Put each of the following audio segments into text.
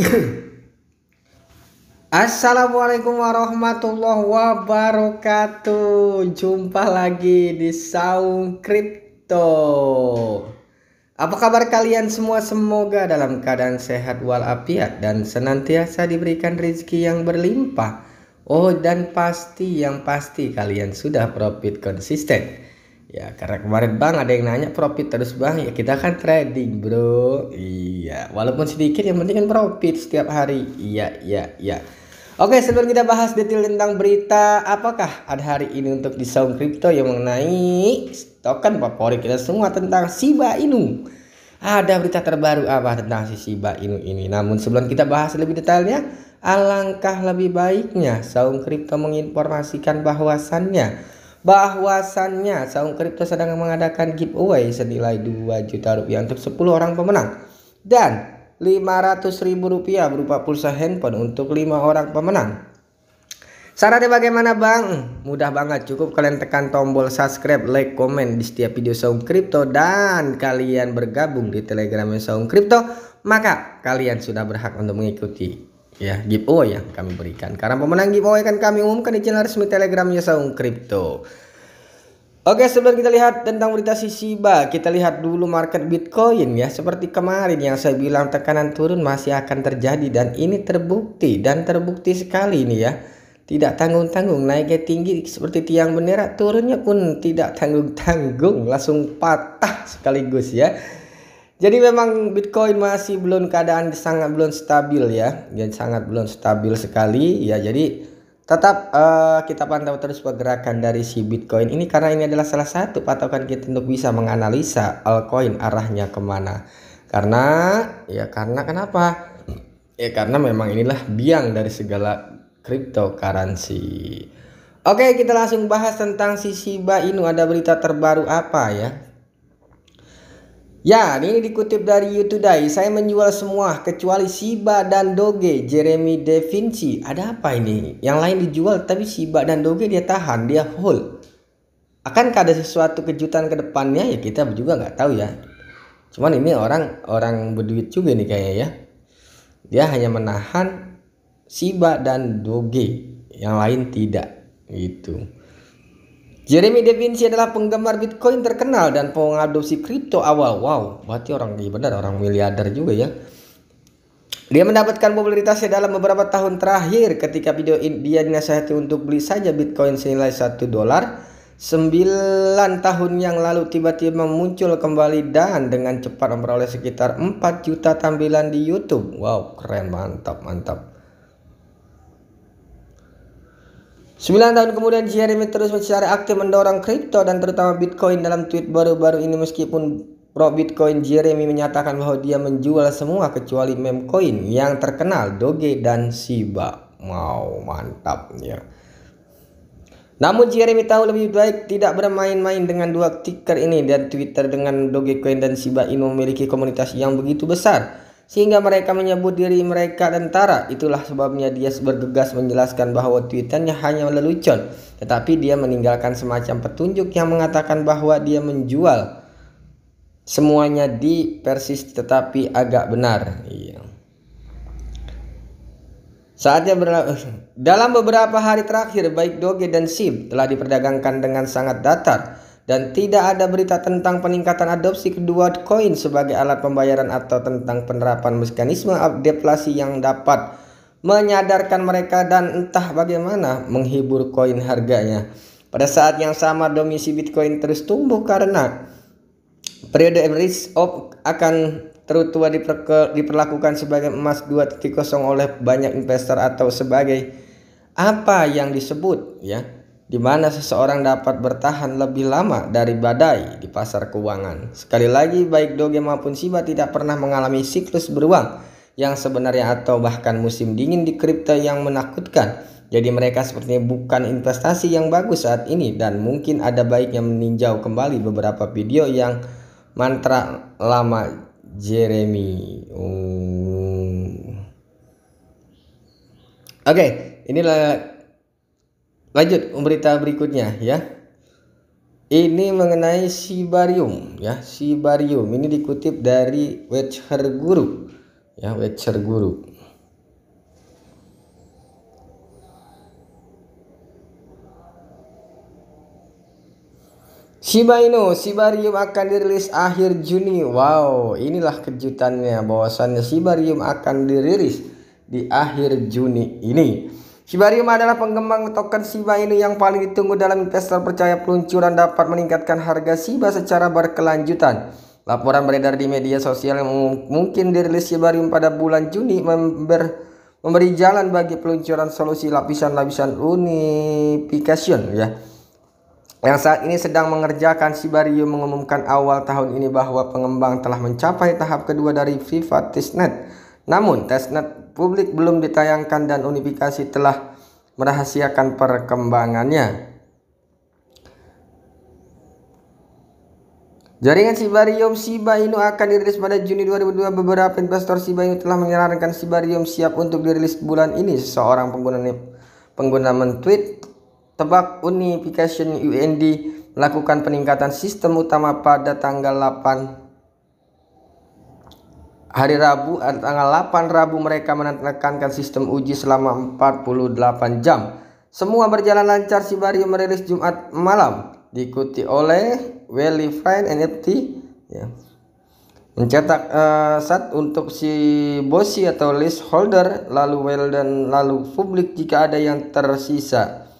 Assalamualaikum warahmatullahi wabarakatuh. Jumpa lagi di Saung Kripto Apa kabar kalian semua? Semoga dalam keadaan sehat walafiat Dan senantiasa diberikan rezeki yang berlimpah. Oh dan pasti yang pasti kalian sudah profit konsisten Ya karena kemarin bang ada yang nanya profit terus bang. Ya kita kan trading bro. Iya walaupun sedikit yang penting kan profit setiap hari. Iya iya iya. Oke sebelum kita bahas detail tentang berita apakah ada hari ini untuk di Sound Crypto yang mengenai token favorit kita semua tentang Shiba Inu. Ada berita terbaru apa tentang si Shiba Inu ini? Namun sebelum kita bahas lebih detailnya Alangkah lebih baiknya Sound Crypto menginformasikan bahwasannya bahwasannya Saung Crypto sedang mengadakan giveaway senilai 2 juta rupiah untuk 10 orang pemenang. Dan 500 ribu rupiah berupa pulsa handphone untuk 5 orang pemenang. Syaratnya bagaimana bang? Mudah banget. Cukup kalian tekan tombol subscribe, like, komen di setiap video Saung Crypto dan kalian bergabung di telegram Saung Crypto maka kalian sudah berhak untuk mengikuti ya giveaway yang kami berikan. Karena pemenang giveaway kan kami umumkan di channel resmi Telegramnya Saung Crypto. Oke, sebelum kita lihat tentang berita Shiba, kita lihat dulu market Bitcoin ya. Seperti kemarin yang saya bilang tekanan turun masih akan terjadi dan ini terbukti dan terbukti sekali ini ya. Tidak tanggung-tanggung naiknya tinggi seperti tiang bendera, turunnya pun tidak tanggung-tanggung, langsung patah sekaligus ya. Jadi memang Bitcoin masih belum keadaan sangat belum stabil ya, dan sangat belum stabil sekali ya. Jadi tetap uh, kita pantau terus pergerakan dari si Bitcoin ini karena ini adalah salah satu patokan kita untuk bisa menganalisa altcoin arahnya ke mana. Karena ya karena kenapa? Ya karena memang inilah biang dari segala cryptocurrency. Oke kita langsung bahas tentang si Shiba Inu ada berita terbaru apa ya Ya, ini dikutip dari YouTube. Saya menjual semua kecuali Shiba dan Doge, Jeremy Da Vinci. Ada apa ini? Yang lain dijual tapi Shiba dan Doge dia tahan, dia hold. Akankah ada sesuatu kejutan ke depannya? Ya kita juga nggak tahu ya. Cuman ini orang orang berduit juga nih kayaknya ya. Dia hanya menahan Shiba dan Doge, yang lain tidak gitu. Jeremy Da Vinci adalah penggemar Bitcoin terkenal dan pengadopsi kripto awal. Wow, berarti orang ini benar orang miliarder juga ya. Dia mendapatkan popularitasnya dalam beberapa tahun terakhir ketika video dia dinasihati untuk beli saja Bitcoin senilai 1 dolar. 9 tahun yang lalu tiba-tiba muncul kembali dan dengan cepat memperoleh sekitar 4 juta tampilan di YouTube. Wow, keren, mantap, mantap. 9 tahun kemudian Jeremy terus secara aktif mendorong kripto dan terutama Bitcoin dalam tweet baru-baru ini meskipun pro Bitcoin Jeremy menyatakan bahwa dia menjual semua kecuali meme coin yang terkenal Doge dan Shiba. Wow, mantap ya. Namun Jeremy tahu lebih baik tidak bermain-main dengan dua ticker ini dan Twitter dengan Dogecoin dan Shiba Inu memiliki komunitas yang begitu besar sehingga mereka menyebut diri mereka tentara. Itulah sebabnya dia bergegas menjelaskan bahwa tweetannya hanya lelucon, tetapi dia meninggalkan semacam petunjuk yang mengatakan bahwa dia menjual semuanya di persis tetapi agak benar. Iya. Saatnya. Dalam beberapa hari terakhir, baik Doge dan SIB telah diperdagangkan dengan sangat datar dan tidak ada berita tentang peningkatan adopsi kedua koin sebagai alat pembayaran atau tentang penerapan mekanisme deflasi yang dapat menyadarkan mereka dan entah bagaimana menghibur koin harganya. Pada saat yang sama domisi Bitcoin terus tumbuh karena periode risk off akan tertua diperlakukan sebagai emas 2.0 oleh banyak investor atau sebagai apa yang disebut ya di mana seseorang dapat bertahan lebih lama dari badai di pasar keuangan. Sekali lagi, baik Doge maupun Shiba tidak pernah mengalami siklus beruang yang sebenarnya atau bahkan musim dingin di kripto yang menakutkan. Jadi mereka sepertinya bukan investasi yang bagus saat ini dan mungkin ada baiknya meninjau kembali beberapa video yang mantra lama Jeremy. Oh. Oke, okay, inilah Lanjut um, berita berikutnya ya. Ini mengenai sibarium ya, sibarium. Ini dikutip dari Wecher Guru ya, Wecher Guru. Shiba Inu, Sibarium akan dirilis akhir Juni. Wow, inilah kejutannya bahwasannya Sibarium akan dirilis di akhir Juni ini. Shibarium adalah pengembang token Shiba Inu yang paling ditunggu dalam investor percaya peluncuran dapat meningkatkan harga Shiba secara berkelanjutan. Laporan beredar di media sosial yang mungkin dirilis Shibarium pada bulan Juni member, memberi jalan bagi peluncuran solusi lapisan-lapisan unification ya yang saat ini sedang mengerjakan Sibario mengumumkan awal tahun ini bahwa pengembang telah mencapai tahap kedua dari FIFA Testnet. Namun, testnet publik belum ditayangkan dan unifikasi telah merahasiakan perkembangannya. Jaringan Sibarium Shiba Inu akan dirilis pada Juni 2002. Beberapa investor Shiba Inu telah menyarankan Sibarium siap untuk dirilis bulan ini. Seorang pengguna pengguna mentweet Tebak Unification UND melakukan peningkatan sistem utama pada tanggal 8 hari Rabu tanggal 8 Rabu mereka menekankan sistem uji selama 48 jam. Semua berjalan lancar Sibario merilis Jumat malam diikuti oleh Fine NFT ya. Mencetak uh, sat untuk si bosi atau list holder lalu well dan lalu publik jika ada yang tersisa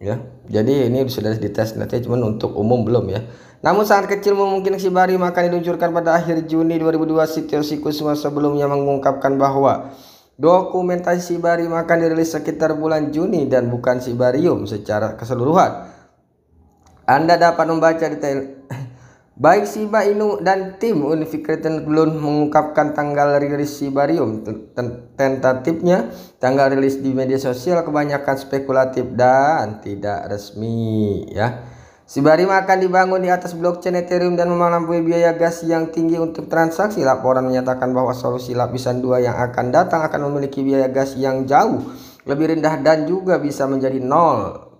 ya jadi ini sudah dites nanti cuman untuk umum belum ya namun sangat kecil mungkin si Bari akan diluncurkan pada akhir Juni 2002 Sitio Sikusuma sebelumnya mengungkapkan bahwa dokumentasi Bari akan dirilis sekitar bulan Juni dan bukan Sibarium secara keseluruhan Anda dapat membaca detail Baik Shiba Inu dan tim Unification belum mengungkapkan tanggal rilis Shibarium. Tentatifnya tanggal rilis di media sosial kebanyakan spekulatif dan tidak resmi ya. Shibarium akan dibangun di atas blockchain Ethereum dan memiliki biaya gas yang tinggi untuk transaksi. Laporan menyatakan bahwa solusi lapisan 2 yang akan datang akan memiliki biaya gas yang jauh lebih rendah dan juga bisa menjadi nol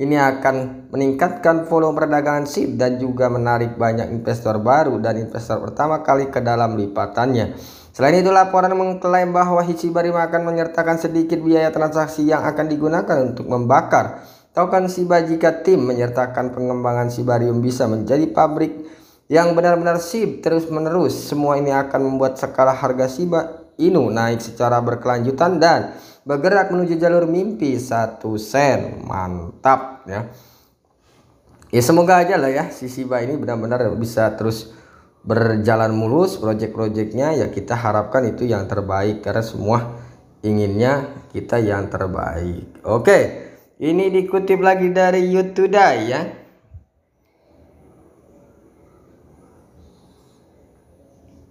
ini akan meningkatkan volume perdagangan SIP dan juga menarik banyak investor baru dan investor pertama kali ke dalam lipatannya. Selain itu laporan mengklaim bahwa Barim akan menyertakan sedikit biaya transaksi yang akan digunakan untuk membakar token SIBA jika tim menyertakan pengembangan Sibarium bisa menjadi pabrik yang benar-benar SIB terus-menerus. Semua ini akan membuat skala harga SIBA Inu naik secara berkelanjutan dan bergerak menuju jalur mimpi satu sen. Mantap ya. Ya semoga aja lah ya si Siba ini benar-benar bisa terus berjalan mulus project-projectnya ya kita harapkan itu yang terbaik karena semua inginnya kita yang terbaik. Oke ini dikutip lagi dari YouTube ya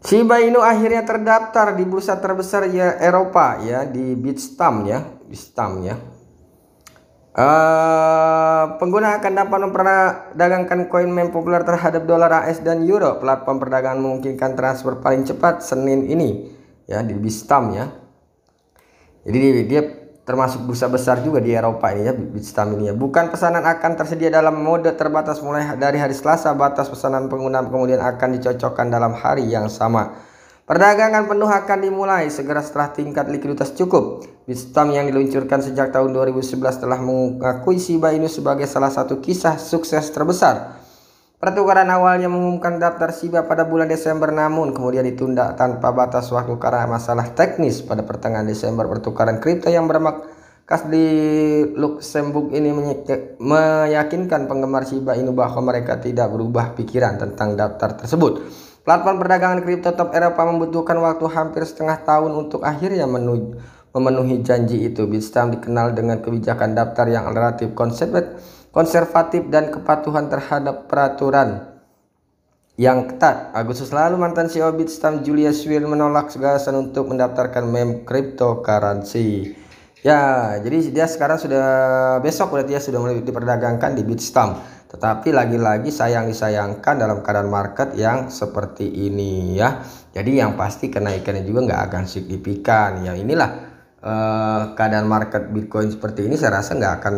Shiba Inu akhirnya terdaftar di bursa terbesar ya Eropa ya di Bitstamp ya, Bitstamp ya. Uh, pengguna akan dapat memperdagangkan koin meme populer terhadap dolar AS dan euro. Platform perdagangan memungkinkan transfer paling cepat Senin ini ya di Bitstamp ya. Jadi dia termasuk bursa besar juga di Eropa ya Bitstamp ini ya. Bukan pesanan akan tersedia dalam mode terbatas mulai dari hari Selasa, batas pesanan pengguna kemudian akan dicocokkan dalam hari yang sama. Perdagangan penuh akan dimulai segera setelah tingkat likuiditas cukup. Bitstamp yang diluncurkan sejak tahun 2011 telah mengakui Shiba Inu sebagai salah satu kisah sukses terbesar Pertukaran awalnya mengumumkan daftar SIBA pada bulan Desember namun kemudian ditunda tanpa batas waktu karena masalah teknis pada pertengahan Desember pertukaran kripto yang bermarkas di Luxembourg ini meyakinkan penggemar SIBA ini bahwa mereka tidak berubah pikiran tentang daftar tersebut. Platform perdagangan kripto top Eropa membutuhkan waktu hampir setengah tahun untuk akhirnya memenuhi janji itu. Bitstamp dikenal dengan kebijakan daftar yang relatif konservatif konservatif dan kepatuhan terhadap peraturan yang ketat. Agustus lalu mantan CEO Bitstamp Julius Swir menolak gagasan untuk mendaftarkan meme cryptocurrency. Ya, jadi dia sekarang sudah besok berarti ya sudah mulai diperdagangkan di Bitstamp. Tetapi lagi-lagi sayang disayangkan dalam keadaan market yang seperti ini ya. Jadi yang pasti kenaikannya juga nggak akan signifikan. Ya inilah uh, keadaan market Bitcoin seperti ini saya rasa nggak akan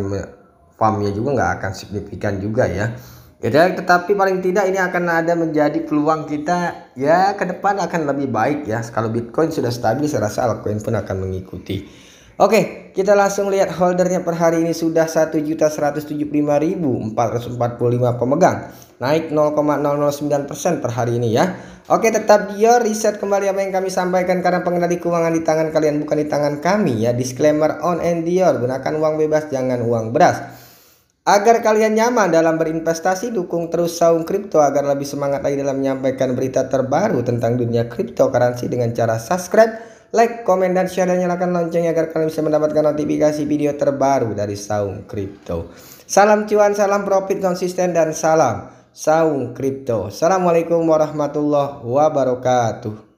farmnya juga nggak akan signifikan juga ya ya tetapi paling tidak ini akan ada menjadi peluang kita ya ke depan akan lebih baik ya kalau Bitcoin sudah stabil saya rasa altcoin pun akan mengikuti Oke, kita langsung lihat holdernya per hari ini sudah 1.175.445 pemegang. Naik 0,009% per hari ini ya. Oke, tetap dia riset kembali apa yang kami sampaikan karena pengendali keuangan di tangan kalian bukan di tangan kami ya. Disclaimer on and Dior, gunakan uang bebas jangan uang beras. Agar kalian nyaman dalam berinvestasi, dukung terus Saung Kripto agar lebih semangat lagi dalam menyampaikan berita terbaru tentang dunia cryptocurrency dengan cara subscribe like, komen, dan share dan nyalakan loncengnya agar kalian bisa mendapatkan notifikasi video terbaru dari Saung Crypto. Salam cuan, salam profit konsisten, dan salam Saung Crypto. Assalamualaikum warahmatullahi wabarakatuh.